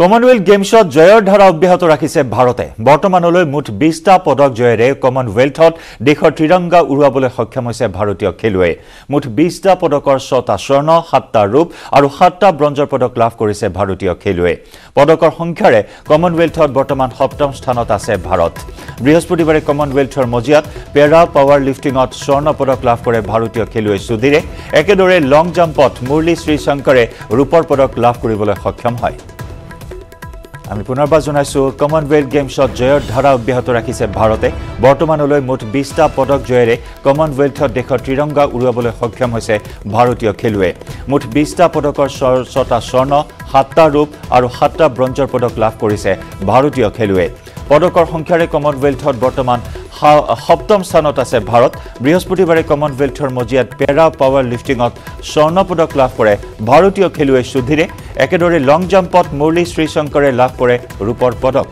Commonwealth গেমছত জয়ৰ ধাৰা অব্যাহত ৰাখিছে ভাৰতে। বৰ্তমানলৈ মুঠ বিছটা পদক জয়েৰে কমনৱেলথত দেশৰ ত্ৰিৰংগা উৰুৱাবলৈ সক্ষম হৈছে ভাৰতীয় খেলুৱৈয়ে মুঠ বিছটা পদকৰ ছটা স্বৰ্ণ সাতটা ৰূপ আৰু সাতটা ব্ৰঞ্জৰ পদক লাভ কৰিছে ভাৰতীয় খেলুৱৈয়ে পদকৰ সংখ্যাৰে কমনৱেলথত বৰ্তমান সপ্তম স্থানত আছে ভাৰত। বৃহস্পতিবাৰে কমনৱেলথৰ মজিয়াত পেৰা পাৱাৰ লিফটিঙত স্বৰ্ণ পদক লাভ কৰে ভাৰতীয় খেলুৱৈ সুধীৰে। একেদৰে লং জাম্পত মুৰলী শ্ৰীশংকৰে ৰূপৰ পদক লাভ কৰিবলৈ সক্ষম হয়। আমি পুনৰবাৰ জনাইছোঁ কমনৱেলথ গেমছত জয়ৰ ধাৰা অব্যাহত ৰাখিছে ভাৰতে। বৰ্তমানলৈ মুঠ বিছটা পদক জয়েৰে কমনৱেলথত দেশৰ ত্ৰিৰংগা উৰুৱাবলৈ সক্ষম হৈছে ভাৰতীয় খেলুৱৈয়ে। মুঠ বিছটা পদকৰ ছটা স্বৰ্ণ সাতটা ৰূপ আৰু সাতটা ব্ৰঞ্জৰ পদক লাভ কৰিছে ভাৰতীয় খেলুৱৈয়ে। পদকৰ সংখ্যাৰে কমনৱেলথত বৰ্তমান সপ্তম স্থানত আছে ভাৰত। বৃহস্পতিবাৰে কমনৱেলথৰ মজিয়াত পেৰা পাৱাৰ লিফটিঙত স্বৰ্ণ পদক লাভ কৰে ভাৰতীয় খেলুৱৈ সুধীৰে। একেদৰে লং জাম্পত মুৰলী শ্ৰীশংকৰে লাভ কৰে ৰূপৰ পদক।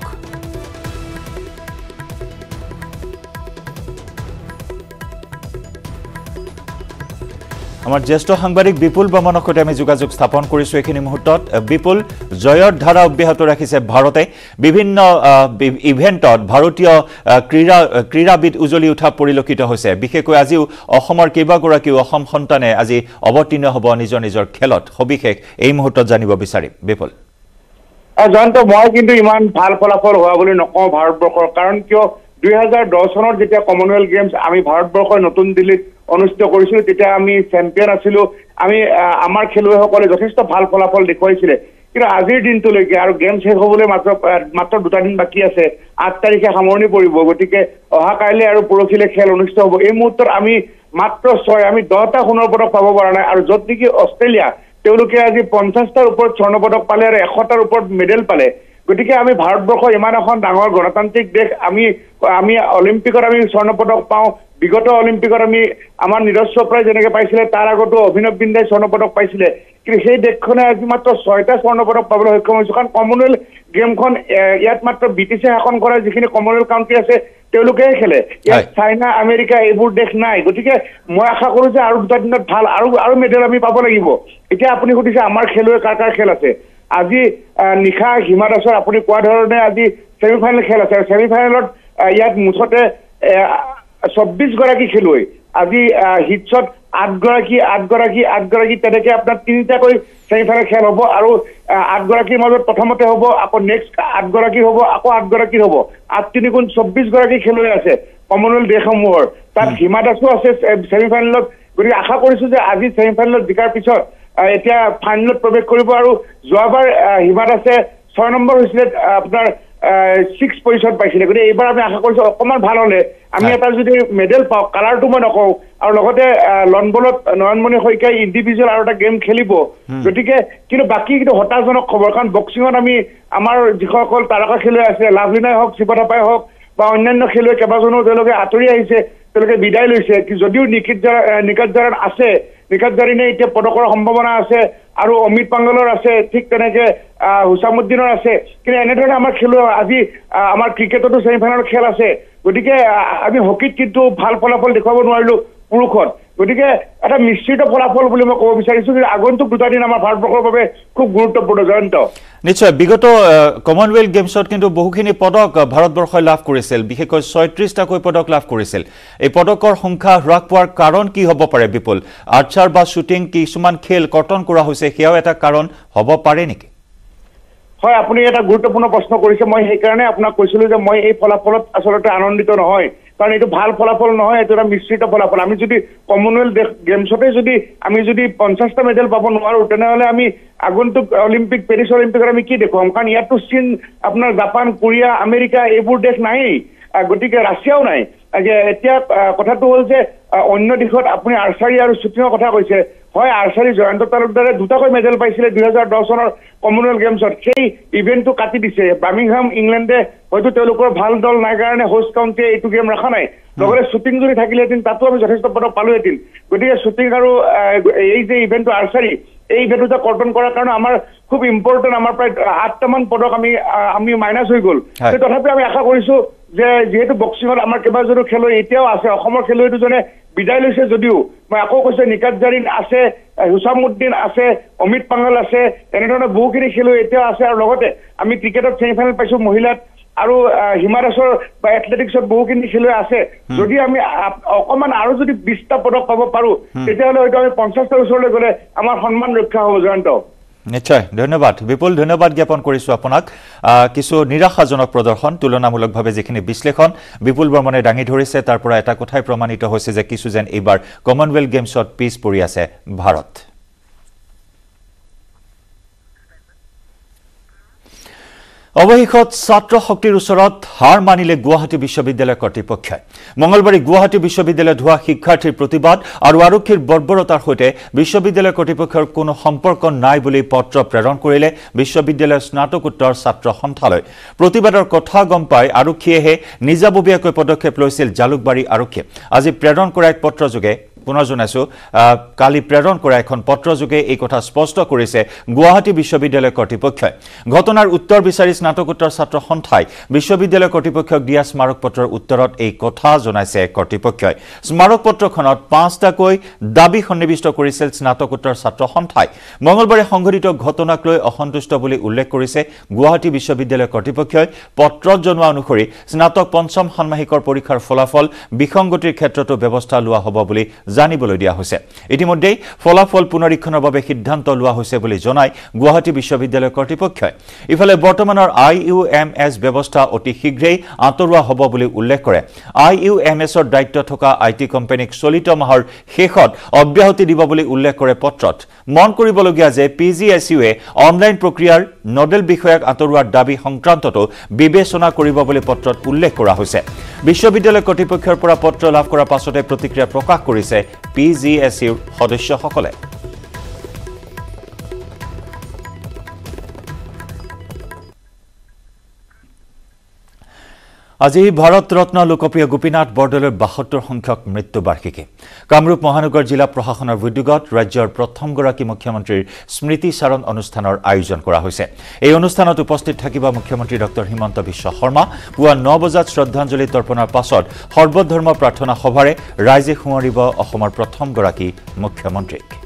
আমাৰ জ্যেষ্ঠ সাংবাদিক বিপুল বৰ্মনৰ সৈতে আমি যোগাযোগ স্থাপন কৰিছোঁ এইখিনি মুহূৰ্তত। বিপুল জয়ৰ ধাৰা অব্যাহত ৰাখিছে ভাৰতে। বিভিন্ন ইভেণ্টত ভাৰতীয় ক্ৰীড়া ক্ৰীড়াবিদ উজলি উঠা পৰিলক্ষিত হৈছে। বিশেষকৈ আজিও অসমৰ কেইবাগৰাকীও অসম সন্তানে আজি অৱতীৰ্ণ হ'ব নিজৰ নিজৰ খেলত। সবিশেষ এই মুহূৰ্তত জানিব বিচাৰিম। বিপুল। জয়ন্ত মই কিন্তু ইমান ভাল ফলাফল হোৱা বুলি নকওঁ ভাৰতবৰ্ষৰ। কাৰণ কিয় দুই হাজাৰ দহ চনত যেতিয়া কমনৱেলথ গেমছ আমি ভাৰতবৰ্ষৰ নতুন দিল্লীত অনুষ্ঠিত কৰিছিলো তেতিয়া আমি চেম্পিয়ন আছিলো। আমি আমাৰ খেলুৱৈসকলে যথেষ্ট ভাল ফলাফল দেখুৱাইছিলে। কিন্তু আজিৰ দিনটোলৈকে আৰু গেম শেষ হ'বলৈ মাত্ৰ মাত্ৰ দুটা দিন বাকী আছে। আঠ তাৰিখে সামৰণি পৰিব। গতিকে অহা কাইলৈ আৰু পৰহিলৈ খেল অনুষ্ঠিত হ'ব। এই মুহূৰ্তত আমি মাত্ৰ ছয় আমি দহটা সোণৰ পদক পাব পৰা নাই। আৰু য'ত নেকি অষ্ট্ৰেলিয়া তেওঁলোকে আজি পঞ্চাছটাৰ ওপৰত স্বৰ্ণ পদক পালে আৰু এশটাৰ ওপৰত মেডেল পালে। গতিকে আমি ভাৰতবৰ্ষ ইমান এখন ডাঙৰ গণতান্ত্ৰিক দেশ আমি আমি অলিম্পিকত আমি স্বৰ্ণ পদক পাওঁ। বিগত অলিম্পিকত আমি আমাৰ নীৰজ চোপ্ৰাই যেনেকে পাইছিলে তাৰ আগতো অভিনৱ বিন্দাই স্বৰ্ণ পদক পাইছিলে। কিন্তু সেই দেশখনে আজি মাত্ৰ ছয়টা স্বৰ্ণ পদক পাবলৈ সক্ষম হৈছে। কাৰণ কমনৱেলথ গেমখন ইয়াত মাত্ৰ ব্ৰিটিছে শাসন কৰা যিখিনি কমনৱেলথ কাউণ্ট্ৰি আছে তেওঁলোকেহে খেলে। ইয়াত চাইনা আমেৰিকা এইবোৰ দেশ নাই। গতিকে মই আশা কৰো যে আৰু দুটা দিনত ভাল আৰু আৰু মেডেল আমি পাব লাগিব। এতিয়া আপুনি সুধিছে আমাৰ খেলুৱৈ কাৰ কাৰ খেল আছে? আজি নিশা হিমা দাসৰ আপুনি কোৱা ধৰণে আজি ছেমি ফাইনেল খেল আছে। আৰু ছেমি ফাইনেলত ইয়াত মুঠতে চৌব্বিছগৰাকী খেলুৱৈ। আজি হিটছত আঠগৰাকী আঠগৰাকী আঠগৰাকী তেনেকে আপোনাৰ তিনিটাকৈ ছেমি ফাইনেল খেল হ'ব আৰু আঠগৰাকীৰ মাজত প্ৰথমতে হ'ব আকৌ নেক্সট আঠগৰাকী হ'ব আকৌ আঠগৰাকীৰ হ'ব। আঠ তিনি গুণ চৌব্বিছগৰাকী খেলুৱৈ আছে কমনৱেলথ দেশসমূহৰ। তাত হিমা দাসো আছে ছেমি ফাইনেলত গতিকে আশা কৰিছো যে আজি ছেমি ফাইনেলত জিকাৰ পিছত এতিয়া ফাইনেলত প্ৰৱেশ কৰিব আৰু যোৱাবাৰ হিমা দাসে ছয় নম্বৰ হৈছিলে আপোনাৰ ছিক্স পজিশ্যন পাইছিলে। গতিকে এইবাৰ আমি আশা কৰিছো অকণমান ভাল হ'লে। আমি এটা যদি মেডেল পাওঁ কালাৰটো মই নকওঁ আৰু লগতে লন বলত নয়নমণি শইকীয়াই ইণ্ডিভিজুৱেল আৰু এটা গেম খেলিব। গতিকে কিন্তু বাকী কিন্তু হতাশজনক খবৰ কাৰণ বক্সিঙত আমি আমাৰ যিসকল তাৰকা খেলুৱৈ আছে লাভলীনাই হওক শিৱথাপাই হওক বা অন্যান্য খেলুৱৈ কেইবাজনো তেওঁলোকে আঁতৰি আহিছে তেওঁলোকে বিদায় লৈছে। যদিও নিকিত নিকাত জাৰান আছে নিকাত জাৰিনে এতিয়া পদকৰ সম্ভাৱনা আছে আৰু অমিত পাংগলৰ আছে ঠিক তেনেকে হুছামুদ্দিনৰ আছে। কিন্তু এনেধৰণে আমাৰ খেলুৱৈ আজি আমাৰ ক্ৰিকেটতো ছেমি ফাইনেলৰ খেল আছে। গতিকে আমি হকীত কিন্তু ভাল ফলাফল দেখুৱাব নোৱাৰিলো পুৰুষত। গতিকে এটা মিশ্ৰিত ফলাফল বুলি মই ক'ব বিচাৰিছো কিন্তু আগন্তুক দুটা দিন আমাৰ ভাৰতবৰ্ষৰ বাবে খুব গুৰুত্বপূৰ্ণ জয়ন্ত। নিশ্চয় বিগত কমনৱেলথ গেমছত কিন্তু বহুখিনি পদক ভাৰতবৰ্ষই লাভ কৰিছিল। বিশেষকৈ ছয়ত্ৰিছটাকৈ পদক লাভ কৰিছিল। এই পদকৰ সংখ্যা হ্ৰাস পোৱাৰ কাৰণ কি হ'ব পাৰে বিপুল? আৰ্চাৰ বা শ্বুটিং কিছুমান খেল কৰ্তন কৰা হৈছে সেয়াও এটা কাৰণ হ'ব পাৰে নেকি? হয় আপুনি এটা গুৰুত্বপূৰ্ণ প্ৰশ্ন কৰিছে। মই সেইকাৰণে আপোনাক কৈছিলো যে মই এই ফলাফলত আচলতে আনন্দিত নহয়। কাৰণ এইটো ভাল ফলাফল নহয় এইটো এটা মিশ্ৰিত ফলাফল। আমি যদি কমনৱেলথ গেমছতে যদি আমি যদি পঞ্চাছটা মেডেল পাব নোৱাৰো তেনেহ'লে আমি আগন্তুক অলিম্পিক পেৰিছ অলিম্পিকত আমি কি দেখুৱাম? কাৰণ ইয়াততো চীন আপোনাৰ জাপান কোৰিয়া আমেৰিকা এইবোৰ দেশ নায়েই। গতিকে ৰাছিয়াও নাই। এতিয়া কথাটো হ'ল যে অন্য দিশত আপুনি আৰ্চাৰী আৰু শ্বুটিঙৰ কথা কৈছে। হয় আৰ্চাৰী জয়ন্ত তালুকদাৰে দুটাকৈ মেডেল পাইছিলে দুহেজাৰ দহ চনৰ কমনৱেলথ গেমছত। সেই ইভেণ্টটো কাটি দিছে। বাৰ্মিংহাম ইংলেণ্ডে হয়তো তেওঁলোকৰ ভাল দল নাই কাৰণে হোষ্ট কাউণ্টিয়ে এইটো গেম ৰখা নাই। লগতে শ্বুটিং যদি থাকিলেহেঁতেন তাতো আমি যথেষ্ট পদক পালোহেঁতেন গতিকে শ্বুটিং আৰু এই যে ইভেণ্টটো আৰ্চাৰী এই ইভেণ্টটো যে কৰ্তন কৰাৰ কাৰণে আমাৰ খুব ইম্পৰ্টেণ্ট আমাৰ প্ৰায় আঠটামান পদক আমি আমি মাইনাছ হৈ গ'ল। তথাপি আমি আশা কৰিছো যে যিহেতু বক্সিঙত আমাৰ কেইবাজনো খেলুৱৈ এতিয়াও আছে অসমৰ খেলুৱৈ দুজনে বিদায় লৈছে যদিও মই আকৌ কৈছো নিকাত জাৰিন আছে হুছামুদ্দিন আছে অমিত পাংগল আছে এনেধৰণৰ বহুখিনি খেলুৱৈ এতিয়াও আছে আৰু লগতে আমি ক্ৰিকেটত ছেমি ফাইনেল পাইছো মহিলাত আৰু হিমা দাসৰ বা এথলেটিক্সত বহুখিনি খেলুৱৈ আছে। যদি আমি অকমান আৰু যদি বিশটা পদক পাব পাৰো তেতিয়াহ'লে হয়তো আমি পঞ্চাছটাৰ ওচৰলৈ গ'লে আমাৰ সন্মান ৰক্ষা হ'ব জয়ন্ত। নিশ্চয় ধন্যবাদ। বিপুল ধন্যবাদ জ্ঞাপন কৰিছোঁ আপোনাক। কিছু নিৰাশাজনক প্ৰদৰ্শন তুলনামূলকভাৱে যিখিনি বিশ্লেষণ বিপুল বৰ্মনে দাঙি ধৰিছে তাৰ পৰা এটা কথাই প্ৰমাণিত হৈছে যে কিছু যেন এইবাৰ কমনৱেলথ গেমছত পিছ পৰি আছে ভাৰত। অৱশেষত ছাত্ৰ শক্তিৰ ওচৰত হাৰ মানিলে গুৱাহাটী বিশ্ববিদ্যালয় কৰ্তৃপক্ষই। মঙলবাৰে গুৱাহাটী বিশ্ববিদ্যালয়ত হোৱা শিক্ষাৰ্থীৰ প্ৰতিবাদ আৰু আৰক্ষীৰ বৰ্বৰতাৰ সৈতে বিশ্ববিদ্যালয় কৰ্তৃপক্ষৰ কোনো সম্পৰ্ক নাই বুলি পত্ৰ প্ৰেৰণ কৰিলে বিশ্ববিদ্যালয়ৰ স্নাতকোত্তৰ ছাত্ৰ সন্থালৈ প্ৰতিবাদৰ কথা গম পাই আৰক্ষীয়েহে নিজাববীয়াকৈ পদক্ষেপ লৈছিল জালুকবাৰী আৰক্ষীয়ে। আজি প্ৰেৰণ কৰা এক পত্ৰযোগে পুনৰ জনাইছোঁ কালি প্ৰেৰণ কৰা এখন পত্ৰযোগে এই কথা স্পষ্ট কৰিছে গুৱাহাটী বিশ্ববিদ্যালয় কৰ্তৃপক্ষই। ঘটনাৰ উত্তৰ বিচাৰি স্নাতকোত্তৰ ছাত্ৰ সন্থাই বিশ্ববিদ্যালয় কৰ্তৃপক্ষক দিয়া স্মাৰক পত্ৰৰ উত্তৰত এই কথা জনাইছে কৰ্তৃপক্ষই। স্মাৰক পত্ৰখনত পাঁচটাকৈ দাবী সন্নিৱিষ্ট কৰিছিল স্নাতকোত্তৰ ছাত্ৰ সন্থাই। মঙলবাৰে সংঘটিত ঘটনাক লৈ অসন্তুষ্ট বুলি উল্লেখ কৰিছে গুৱাহাটী বিশ্ববিদ্যালয় কৰ্তৃপক্ষই। পত্ৰত জনোৱা অনুসৰি স্নাতক পঞ্চম ষান্মাসিকৰ পৰীক্ষাৰ ফলাফল বিসংগতিৰ ক্ষেত্ৰতো ব্যৱস্থা লোৱা হ'ব বুলি জানিবলৈ দিয়া হৈছে। ইতিমধ্যেই ফলাফল পুনৰীক্ষণৰ বাবে সিদ্ধান্ত লোৱা হৈছে বুলি জনাই গুৱাহাটী বিশ্ববিদ্যালয় কৰ্তৃপক্ষই। ইফালে বৰ্তমানৰ আই ইউ এম এছ ব্যৱস্থা অতি শীঘ্ৰেই আঁতৰোৱা হ'ব বুলি উল্লেখ কৰে। আই ইউ এম এছৰ দায়িত্ব থকা আই টি কোম্পানীক চলিত মাহৰ শেষত অব্যাহতি দিব বুলি উল্লেখ কৰে পত্ৰত। মন কৰিবলগীয়া যে পি জি এছ ইউৱে অনলাইন প্ৰক্ৰিয়াৰ নডেল বিষয়াক আঁতৰোৱাৰ দাবী সংক্ৰান্ততো বিবেচনা কৰিব বুলি পত্ৰত উল্লেখ কৰা হৈছে। বিশ্ববিদ্যালয় কৰ্তৃপক্ষৰ পৰা পত্ৰ লাভ কৰাৰ পাছতে প্ৰতিক্ৰিয়া প্ৰকাশ কৰিছে পি জি এছ ইউৰ সদস্যসকলে। আজি ভাৰত ৰত্ন লোকপ্ৰিয় গোপীনাথ বৰদলৈৰ বাসত্তৰ সংখ্যক মৃত্যুবাৰ্ষিকী। কামৰূপ মহানগৰ জিলা প্ৰশাসনৰ উদ্যোগত ৰাজ্যৰ প্ৰথমগৰাকী মুখ্যমন্ত্ৰীৰ স্মৃতি চাৰণ অনুষ্ঠানৰ আয়োজন কৰা হৈছে। এই অনুষ্ঠানত উপস্থিত থাকিব মুখ্যমন্ত্ৰী ডঃ হিমন্ত বিশ্ব শৰ্মা। পুৱা ন বজাত শ্ৰদ্ধাঞ্জলি তৰ্পণৰ পাছত সৰ্বধৰ্ম প্ৰাৰ্থনা সভাৰে ৰাইজে সোঁৱৰিব অসমৰ প্ৰথমগৰাকী মুখ্যমন্ত্ৰীক।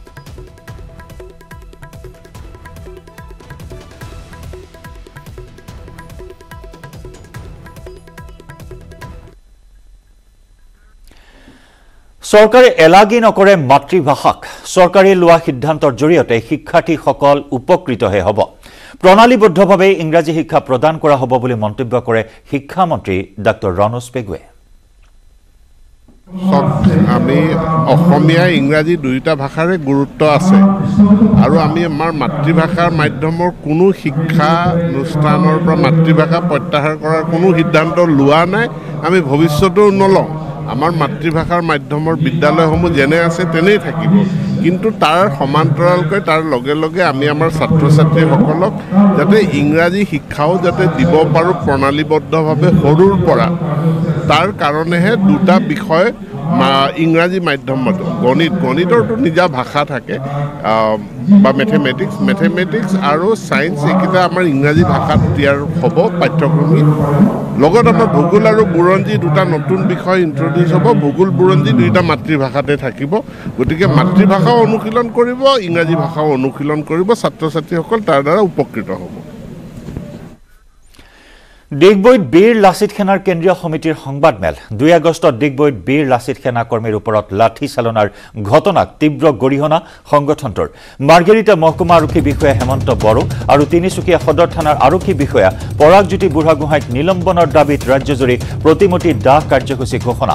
চৰকাৰে এলাগী নকৰে মাতৃভাষাক। চৰকাৰে লোৱা সিদ্ধান্তৰ জৰিয়তে শিক্ষাৰ্থীসকল উপকৃতহে হ'ব। প্ৰণালীবদ্ধভাৱে ইংৰাজী শিক্ষা প্ৰদান কৰা হ'ব বুলি মন্তব্য কৰে শিক্ষামন্ত্ৰী ডাঃ ৰণোজ পেগুৱে। আমি অসমীয়া ইংৰাজী দুয়োটা ভাষাৰে গুৰুত্ব আছে আৰু আমি আমাৰ মাতৃভাষাৰ মাধ্যমৰ কোনো শিক্ষা অনুষ্ঠানৰ পৰা মাতৃভাষা প্ৰত্যাহাৰ কৰাৰ কোনো সিদ্ধান্ত লোৱা নাই আমি ভৱিষ্যতেও নলওঁ। আমাৰ মাতৃভাষাৰ মাধ্যমৰ বিদ্যালয়সমূহ যেনে আছে তেনেই থাকিব। কিন্তু তাৰ সমান্তৰালকৈ তাৰ লগে লগে আমি আমাৰ ছাত্ৰ ছাত্ৰীসকলক যাতে ইংৰাজী শিক্ষাও যাতে দিব পাৰোঁ প্ৰণালীবদ্ধভাৱে সৰুৰ পৰা। তাৰ কাৰণেহে দুটা বিষয় ইংৰাজী মাধ্যমত গণিত গণিতৰতো নিজা ভাষা থাকে বা মেথেমেটিক্স মেথেমেটিক্স আৰু ছায়েন্স এইকেইটা আমাৰ ইংৰাজী ভাষাত দিয়াৰ হ'ব পাঠ্যক্ৰমী। লগত আমাৰ ভূগোল আৰু বুৰঞ্জী দুটা নতুন বিষয় ইণ্ট্ৰডিউচ হ'ব। ভূগোল বুৰঞ্জী দুয়োটা মাতৃভাষাতে থাকিব। গতিকে মাতৃভাষাও অনুশীলন কৰিব ইংৰাজী ভাষাও অনুশীলন কৰিব ছাত্ৰ ছাত্ৰীসকল তাৰ দ্বাৰা উপকৃত হ'ব। ডিগবৈত বীৰ লাচিত সেনাৰ কেন্দ্ৰীয় সমিতিৰ সংবাদমেল দুই আগষ্টত ডিগবৈত বীৰ লাচিত সেনা কৰ্মীৰ ওপৰত লাঠি চালনাৰ ঘটনাক তীব্ৰ গৰিহণা সংগঠনটোৰ। মাৰ্গেৰিটা মহকুমা আৰক্ষী বিষয়া হেমন্ত বড়ো আৰু তিনিচুকীয়া সদৰ থানাৰ আৰক্ষী বিষয়া পৰাগজ্যোতি বুঢ়াগোহাঁইক নিলম্বনৰ দাবীত ৰাজ্যজুৰি প্ৰতিমূৰ্তি দাহ কাৰ্যসূচী ঘোষণা।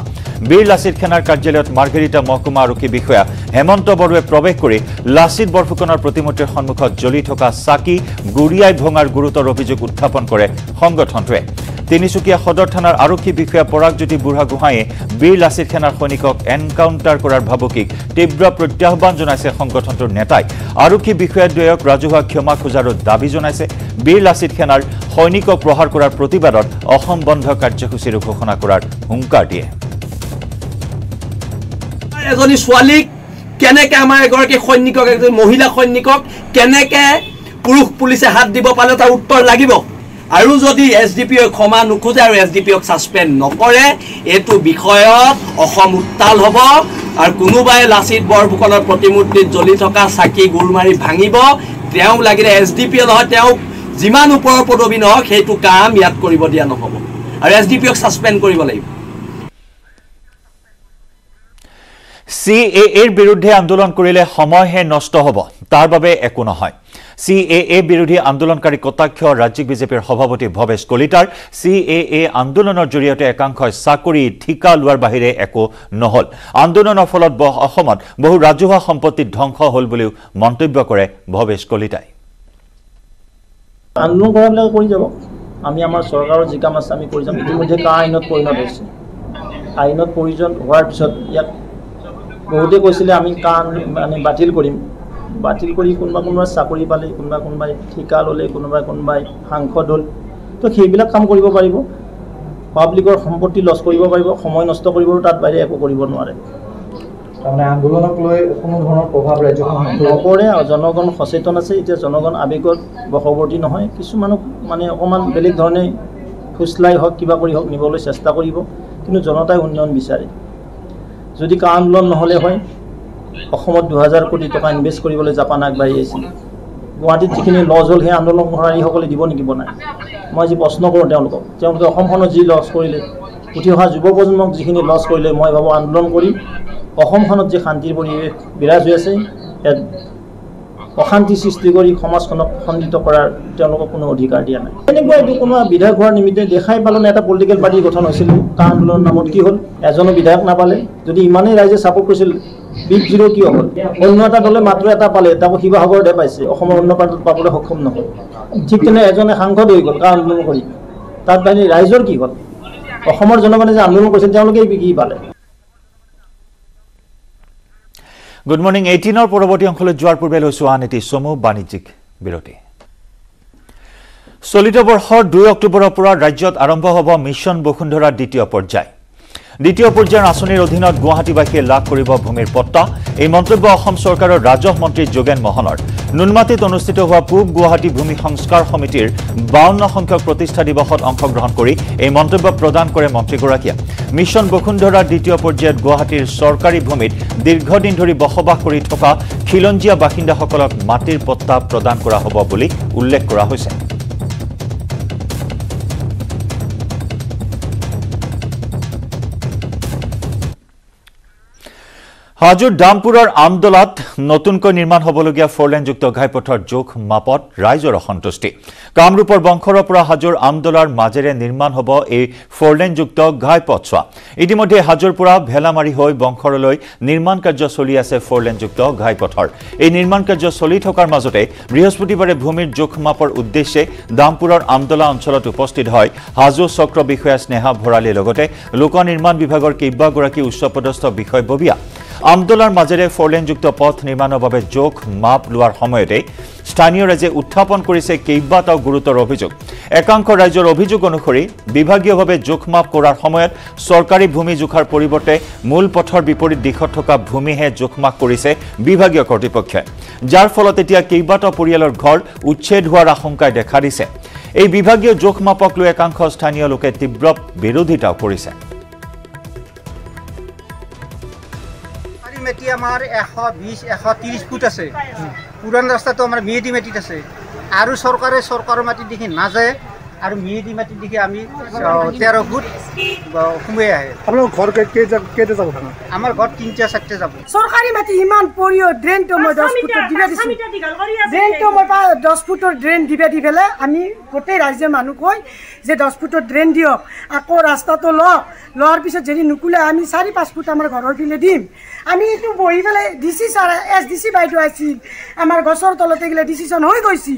বীৰ লাচিত সেনাৰ কাৰ্যালয়ত মাৰ্গেৰিটা মহকুমা আৰক্ষী বিষয়া হেমন্ত বড়োৱে প্ৰৱেশ কৰি লাচিত বৰফুকনৰ প্ৰতিমূৰ্তিৰ সন্মুখত জ্বলি থকা চাকি গুৰিয়াই ভঙাৰ গুৰুতৰ অভিযোগ উত্থাপন কৰে সংগঠনটোৱে। তিনিচুকীয়া সদৰ থানাৰ আৰক্ষী বিষয়া পৰাগজ্যোতি বুঢ়াগোহাঁয়ে বীৰ লাচিত সেনাৰ সৈনিকক এনকাউণ্টাৰ কৰাৰ ভাবুকিক তীব্ৰ প্ৰত্যাহ্বান জনাইছে সংগঠনটোৰ নেতাই। আৰক্ষী বিষয়াদ্বয়ক ৰাজহুৱা ক্ষমা খোজাৰো দাবী জনাইছে। বীৰ লাচিত সেনাৰ সৈনিকক প্ৰহাৰ কৰাৰ প্ৰতিবাদত অসম বন্ধ কাৰ্যসূচীৰো ঘোষণা কৰাৰ হুংকাৰ দিয়ে। এজনী ছোৱালীক কেনেকে আমাৰ এগৰাকী সৈনিকক এজনী মহিলা সৈনিকক কেনেকে পুৰুষ পুলিচে হাত দিব পালে তাৰ উত্তৰ লাগিব। আৰু যদি এছ ডি পি অ' ক্ষমা নোখোজে আৰু S D P O suspend নকৰে এইটো বিষয়ত অসম উত্তাল হ'ব আৰু কোনোবাই লাচিত বৰফুকনৰ প্ৰতিমূৰ্তিত জ্বলি থকা চাকি গোৰ মাৰি ভাঙিব তেওঁ লাগিলে এছ ডি পি অ নহয় তেওঁক যিমান ওপৰৰ পদবী নহওক সেইটো কাম ইয়াত কৰিব দিয়া নহ'ব। আৰু S D P O suspend কৰিব লাগিব। চি এ এৰ বিৰুদ্ধে আন্দোলন কৰিলে সময়হে নষ্ট হ'ব তাৰ বাবে একো নহয়। চি এ এ বিৰোধী আন্দোলনকাৰী কটাক্ষ ৰাজ্যিক বিজেপিৰ সভাপতি ভৱেশ কলিতাৰ চি এ এ আন্দোলনৰ জৰিয়তে একাংশই চাকৰি ঠিকা লোৱাৰ বাহিৰে একো নহ'ল। আন্দোলনৰ ফলত অসমত বহু ৰাজহুৱা সম্পত্তি ধ্বংস হ'ল বুলিও মন্তব্য কৰে ভৱেশ কলিতাই। আন্দোলন কৰাবিলাকে কৰি যাব। আমি আমাৰ চৰকাৰৰ যি কাম আছে আমি কৰি যাম। ইতিমধ্যে কা আইনত পৰিণত হৈছে? আইনত প্ৰয়োজন হোৱাৰ পিছত ইয়াক বহুতে কৈছিলে আমি কা আন্দোলন মানে বাতিল কৰিম। বাতিল কৰি কোনোবা কোনোবাই চাকৰি পালে কোনোবা কোনোবাই ঠিকা ল'লে কোনোবাই কোনোবাই সাংসদ হ'ল তো সেইবিলাক কাম কৰিব পাৰিব। পাব্লিকৰ সম্পত্তি লছ কৰিব পাৰিব সময় নষ্ট কৰিব তাত বাহিৰে একো কৰিব নোৱাৰে। তাৰমানে আন্দোলনক লৈ কোনো ধৰণৰ প্ৰভাৱ ৰাজ্যখনত নপৰিব। নপৰে। আৰু জনগণ সচেতন আছে এতিয়া জনগণ আৱেগত বশৱৰ্তী নহয়। কিছুমানক মানে অকণমান বেলেগ ধৰণে ফুচলাই হওক কিবা কৰি হওক নিবলৈ চেষ্টা কৰিব। কিন্তু জনতাই উন্নয়ন বিচাৰে। যদি কা আন্দোলন নহ'লে হয় অসমত দুহেজাৰ কোটি টকা ইনভেষ্ট কৰিবলৈ জাপান আগবাঢ়ি আহিছিল গুৱাহাটীত যিখিনি লছ হ'ল সেই আন্দোলনকাৰীসকলে দিব নেকি বনাই মই আজি প্ৰশ্ন কৰোঁ তেওঁলোকক তেওঁলোকে অসমখনত যি লছ কৰিলে উঠি অহা যুৱ প্ৰজন্মক যিখিনি লছ কৰিলে মই ভাবোঁ আন্দোলন কৰি অসমখনত যি শান্তিৰ পৰিৱেশ বিৰাজ হৈ আছে ইয়াত অশান্তি সৃষ্টি কৰি সমাজখনক খণ্ডিত কৰাৰ তেওঁলোকক কোনো অধিকাৰ দিয়া নাই। এনেকুৱা এইটো কোনো বিধায়ক হোৱাৰ নিমিত্তে দেখাই পালনে এটা পলিটিকেল পাৰ্টি গঠন হৈছিল। কা আন্দোলনৰ নামত কি হ'ল? এজনো বিধায়ক নাপালে। যদি ইমানেই ৰাইজে ছাপোৰ্ট কৰিছিল বিগ জিৰ' কিয় হ'ল? অন্য এটা দলে মাত্ৰ এটা পালে তাকো শিৱসাগৰতে পাইছে। অসমৰ অন্য প্ৰান্তত পাবলৈ সক্ষম নহ'ল। ঠিক তেনে এজনে সাংসদ হৈ গ'ল কা আন্দোলন কৰি। তাত বাহিনী ৰাইজৰ কি হ'ল? অসমৰ জনগণে যে আন্দোলন কৰিছিল তেওঁলোকে কি পালে? গুড মৰ্ণিং এইটিনৰ পৰৱৰ্তী অংশলৈ যোৱাৰ পূৰ্বে লৈছো আন এটি চমু বাণিজ্যিক বিৰতি। চলিত বৰ্ষৰ দুই অক্টোবৰৰ পৰা ৰাজ্যত আৰম্ভ হ'ব মিছন বসুন্ধৰাৰ দ্বিতীয় পৰ্যায়। দ্বিতীয় পৰ্যায়ৰ আঁচনিৰ অধীনত গুৱাহাটীবাসীয়ে লাভ কৰিব ভূমিৰ পট্টা। এই মন্তব্য অসম চৰকাৰৰ ৰাজহ মন্ত্ৰী যোগেন মহনৰ। নুনমাটিত অনুষ্ঠিত হোৱা পূব গুৱাহাটী ভূমি সংস্কাৰ সমিতিৰ বাৱন্ন সংখ্যক প্ৰতিষ্ঠা দিৱসত অংশগ্ৰহণ কৰি এই মন্তব্য প্ৰদান কৰে মন্ত্ৰীগৰাকীয়ে। মিছন বসুন্ধৰাৰ দ্বিতীয় পৰ্যায়ত গুৱাহাটীৰ চৰকাৰী ভূমিত দীৰ্ঘদিন ধৰি বসবাস কৰি থকা খিলঞ্জীয়া বাসিন্দাসকলক মাটিৰ পট্টা প্ৰদান কৰা হ'ব বুলি উল্লেখ কৰা হৈছে। হাজোৰ দামপুৰৰ আমদলাত নতুনকৈ নিৰ্মাণ হ'বলগীয়া ফ'ৰলেনযুক্ত ঘাইপথৰ জোখ মাপত ৰাইজৰ অসন্তুষ্টি। কামৰূপৰ বংশৰৰ পৰা হাজোৰ আমদলাৰ মাজেৰে নিৰ্মাণ হ'ব এই ফ'ৰলেনযুক্ত ঘাইপথছোৱা ইতিমধ্যে হাজোৰ পৰা ভেলামাৰী হৈ বংশৰলৈ নিৰ্মাণ কাৰ্য চলি আছে ফ'ৰলেনযুক্ত ঘাইপথৰ। এই নিৰ্মাণ কাৰ্য চলি থকাৰ মাজতে বৃহস্পতিবাৰে ভূমিৰ জোখ মাপৰ উদ্দেশ্যে দামপুৰৰ আমদলা অঞ্চলত উপস্থিত হয় হাজো চক্ৰ বিষয়া স্নেহা লগতে লোক নিৰ্মাণ বিভাগৰ কেইবাগৰাকী উচ্চপদস্থ বিষয়ববীয়া। আমদলাৰ মাজেৰে ফ'ৰলেনযুক্ত পথ নিৰ্মাণৰ বাবে জোখ মাপ লোৱাৰ সময়তে স্থানীয় ৰাইজে উত্থাপন কৰিছে কেইবাটাও গুৰুতৰ অভিযোগ। একাংশ ৰাইজৰ অভিযোগ অনুসৰি বিভাগীয়ভাৱে জোখ মাপ কৰাৰ সময়ত চৰকাৰী ভূমি জোখাৰ পৰিৱৰ্তে মূল পথৰ বিপৰীত দিশত থকা ভূমিহে জোখ মাপ কৰিছে বিভাগীয় কৰ্তৃপক্ষই। যাৰ ফলত এতিয়া কেইবাটাও পৰিয়ালৰ ঘৰ উচ্ছেদ হোৱাৰ আশংকাই দেখা দিছে। এই বিভাগীয় জোখ মাপক লৈ একাংশ স্থানীয় লোকে তীব্ৰ বিৰোধিতাও কৰিছে। আমাৰ এশ বিছ এশ ত্ৰিছ ফুট আছে। পুৰাণ ৰাস্তাটো আমাৰ মিয়েদি মাটিত আছে। আৰু চৰকাৰে চৰকাৰৰ মাটিত দেখি নাযায়। আৰু মিয়েদি মাটিত দেখি আমি তেৰ ফুট সোমাই আহে। ঘৰ কেইটা যাব আমাৰ ঘৰত তিনিটা চাৰিটা যাব। চৰকাৰী মাটি ইমান পৰিও ড্ৰেইনটো মই দহ ফুটৰ দিবে দিছোঁ। ড্ৰেইনটো মই দহ ফুটৰ ড্ৰেইন দিবে দি পেলাই আমি গোটেই ৰাইজে মানুহ কৈ যে দহ ফুটৰ ড্ৰেইন দিয়ক। আকৌ ৰাস্তাটো লওক লোৱাৰ পিছত যদি নুকুলে আমি চাৰি পাঁচ ফুট আমাৰ ঘৰৰ পিনে দিম। আমি এইটো বহি পেলাই D C sir S D C বাইদেউ আছিল। আমাৰ গছৰ তলতে গ'লে ডিচিশ্যন হৈ গৈছে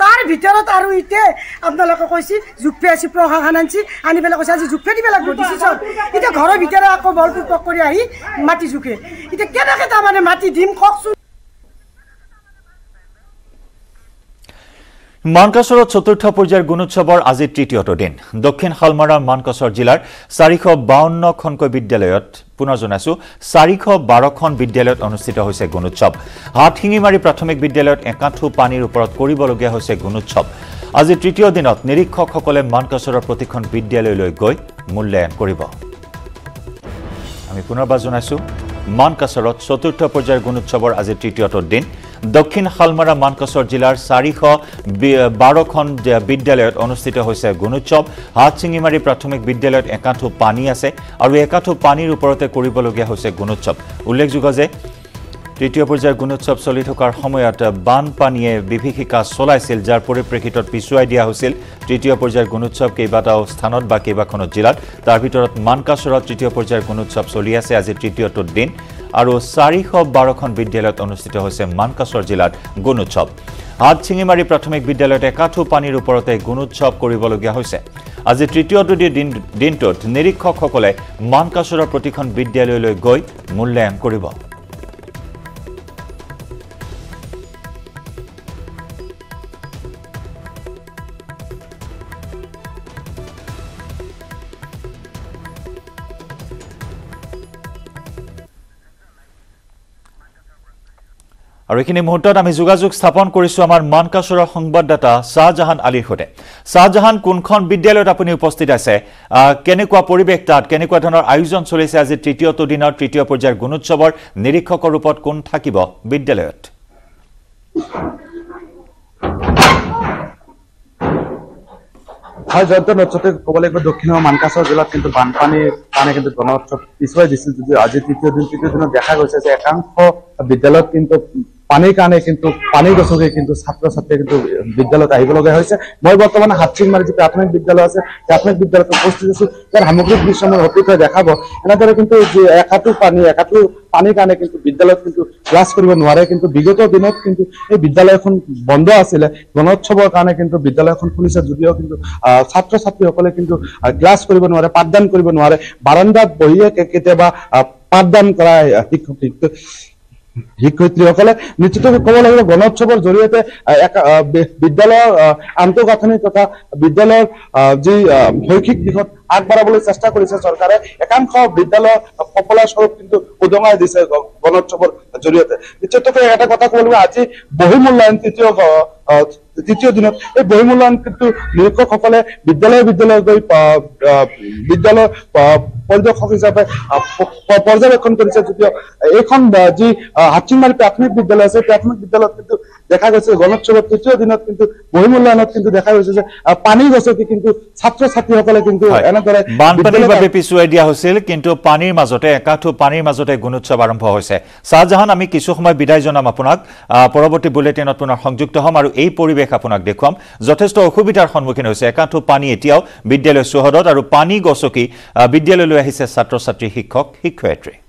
তাৰ ভিতৰত আৰু এতিয়া আপোনালোকে কৈছে জোখে আছে প্ৰশাসন আনছি আনি পেলাই কৈছে আজি জোখে দিব লাগিব ডিচিশ্যন এতিয়া ঘৰৰ ভিতৰত আকৌ বলপূৰ্বক কৰি আহি মাটি জোখে এতিয়া কেনেকৈ তাৰমানে মাটি দিম কওকচোন? মানকাছৰত চতুৰ্থ পৰ্যায়ৰ গুণোৎসৱৰ আজি তৃতীয়টো দিন। দক্ষিণ শালমাৰা মানকাছৰ জিলাৰ চাৰিশ বাৱন্নখনকৈ বিদ্যালয়ত পুনৰ জনাইছো চাৰিশ বাৰখন বিদ্যালয়ত অনুষ্ঠিত হৈছে গুণোৎসৱ। হাতশিঙিমাৰী প্ৰাথমিক বিদ্যালয়ত একাঁঠু পানীৰ ওপৰত কৰিবলগীয়া হৈছে গুণোৎসৱ। আজি তৃতীয় দিনত নিৰীক্ষকসকলে মানকাছৰৰ প্ৰতিখন বিদ্যালয়লৈ গৈ মূল্যায়ন কৰিব। আমি পুনৰবাৰ জনাইছো মানকাছাৰত চতুৰ্থ পৰ্যায়ৰ গুণোৎসৱৰ আজি তৃতীয়টো দিন। দক্ষিণ শালমাৰা মানকাছৰ জিলাৰ চাৰিশ বাৰখন বিদ্যালয়ত অনুষ্ঠিত হৈছে গুণোৎসৱ। হাতচিঙিমাৰী প্ৰাথমিক বিদ্যালয়ত একাঠো পানী আছে আৰু একাঠো পানীৰ ওপৰতে কৰিবলগীয়া হৈছে গুণোৎসৱ। উল্লেখযোগ্য যে তৃতীয় পৰ্যায়ৰ গুণোৎসৱ চলি থকাৰ সময়ত বানপানীয়ে বিভীষিকা চলাইছিল যাৰ পৰিপ্ৰেক্ষিতত পিছুৱাই দিয়া হৈছিল। তৃতীয় পৰ্যায়ৰ গুণোৎসৱ কেইবাটাও স্থানত বা কেইবাখনো জিলাত। তাৰ ভিতৰত মানকাছৰত তৃতীয় পৰ্যায়ৰ গুণোৎসৱ চলি আছে। আজি তৃতীয়টো দিন। আৰু চাৰিশ বাৰখন বিদ্যালয়ত অনুষ্ঠিত হৈছে মানকাছৰ জিলাত গুণোৎসৱ। হাতচিঙিমাৰী প্ৰাথমিক বিদ্যালয়ত একাঠো পানীৰ ওপৰতে গুণোৎসৱ কৰিবলগীয়া হৈছে। আজি তৃতীয়টো দিন দিনটোত নিৰীক্ষকসকলে মানকাছৰৰ প্ৰতিখন বিদ্যালয়লৈ গৈ মূল্যায়ন কৰিব। আৰু এইখিনি মুহূৰ্তত আমি যোগাযোগ স্থাপন কৰিছো আমাৰ মানকাছৰৰ সংবাদদাতা শ্বাহজাহান আলীৰ সৈতে। শ্বাহজাহান কোনখন বিদ্যালয়ত আপুনি উপস্থিত আছে? কেনেকুৱা পৰিৱেশ তাত? কেনেকুৱা ধৰণৰ আয়োজন চলিছে আজি তৃতীয়টো দিনৰ তৃতীয় পৰ্যায়ৰ গুণোৎসৱৰ? নিৰীক্ষকৰ ৰূপত কোন থাকিব বিদ্যালয়ত? হয় জয়ন্ত নক্ষত্ৰে ক'ব লাগিব দক্ষিণৰ মানকাছৰ জিলাত কিন্তু বানপানীৰ কাৰণে কিন্তু গণ উৎসৱ পিছুৱাই দিছিল। যদিও আজি তৃতীয় দিন তৃতীয় দিনত দেখা গৈছে যে একাংশ বিদ্যালয়ত কিন্তু পানীৰ কাৰণে কিন্তু পানী গছকি কিন্তু ছাত্ৰ ছাত্ৰীয়ে কিন্তু বিদ্যালয়ত আহিবলগীয়া হৈছে। মই বৰ্তমান হাতচিংমাৰী যি প্ৰাথমিক বিদ্যালয় আছে প্ৰাথমিক বিদ্যালয়ত উপস্থিত আছো। ইয়াৰ সামগ্ৰিক দৃশ্য মোৰ অতিকৈ দেখাব। এনেদৰে কিন্তু যি একাটো পানী একাটো পানীৰ কাৰণে কিন্তু বিদ্যালয়ত কিন্তু ক্লাছ কৰিব নোৱাৰে। কিন্তু বিগত দিনত কিন্তু এই বিদ্যালয়খন বন্ধ আছিলে। গণোৎসৱৰ কাৰণে কিন্তু বিদ্যালয়খন খুলিছে যদিও কিন্তু ছাত্ৰ ছাত্ৰীসকলে কিন্তু ক্লাছ কৰিব নোৱাৰে পাঠদান কৰিব নোৱাৰে। বাৰাণ্ডাত বহিয়ে কেতিয়াবা পাঠদান কৰা শিক্ষক শিক্ষক শিক্ষয়িত্ৰীসকলে নিশ্চিত ক'ব লাগিব। গণোৎসৱৰ জৰিয়তে বিদ্যালয়ৰ আন্তঃগাঁথনি তথা বিদ্যালয়ৰ যি শৈক্ষিক দিশত আগবাঢ়াবলৈ চেষ্টা কৰিছে চৰকাৰে একাংশ বিদ্যালয় সফলাৰ স্বৰূপ কিন্তু উদঙাই দিছে গণোৎসৱৰ জৰিয়তে। নিশ্চিতকৈ এটা কথা ক'ব লাগিব আজি বহুমূল্যায়ন তৃতীয় তৃতীয় দিনত এই বহিমূল্যায়ন কিন্তু নিৰীক্ষকসকলে বিদ্যালয় বিদ্যালয় গৈ বিদ্যালয় পৰ্যবেক্ষক হিচাপে পৰ্যবেক্ষণ কৰিছে। যদিও এইখন যি হাচিংমাৰী প্ৰাথমিক বিদ্যালয় আছে প্ৰাথমিক বিদ্যালয়ত কিন্তু দেখা গৈছে গণোৎসৱৰ তৃতীয় দিনত কিন্তু বহিমূল্যায়নত কিন্তু দেখা গৈছে যে পানী গছকি কিন্তু ছাত্ৰ ছাত্ৰীসকলে কিন্তু এনেদৰে বানপানীৰ বাবে পিছুৱাই দিয়া হৈছিল কিন্তু পানীৰ মাজতে একাঠো পানীৰ মাজতে গুণোৎসৱ আৰম্ভ হৈছে। শ্বাহজাহান আমি কিছু সময় বিদায় জনাম আপোনাক। পৰৱৰ্তী বুলেটিনত পুনৰ সংযুক্ত হ'ম আৰু এই পৰিৱেশ আপোনাক দেখুৱাম। যথেষ্ট অসুবিধাৰ সন্মুখীন হৈছে। একাঠো পানী এতিয়াও বিদ্যালয় চৌহদত আৰু পানী গছকি বিদ্যালয়লৈ আহিছে ছাত্ৰ ছাত্ৰী শিক্ষক শিক্ষয়িত্ৰী।